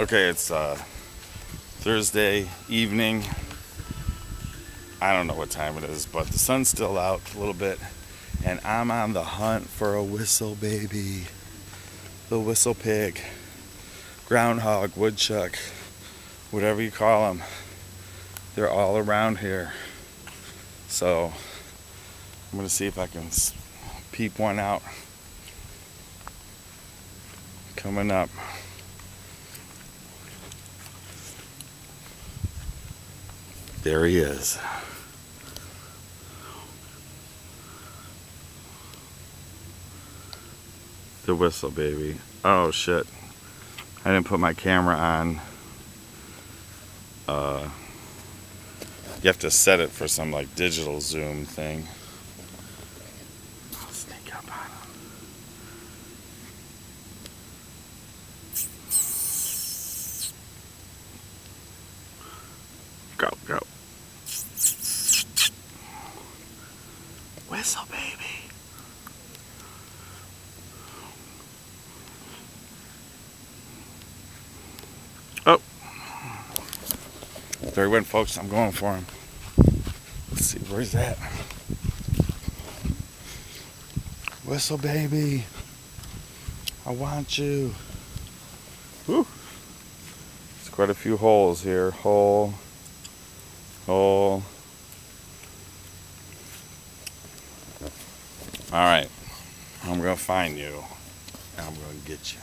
Okay, it's uh, Thursday evening. I don't know what time it is, but the sun's still out a little bit, and I'm on the hunt for a whistle baby. The whistle pig, groundhog, woodchuck, whatever you call them. They're all around here. So I'm gonna see if I can peep one out. Coming up. There he is. The whistle baby. Oh shit. I didn't put my camera on. Uh, you have to set it for some like digital zoom thing. I'll sneak up on him. Go, go. Whistle, baby. Oh. There he went, folks. I'm going for him. Let's see, where's that? Whistle, baby. I want you. Whew. There's quite a few holes here. Hole. Hole. All right. I'm going to find you. I'm going to get you.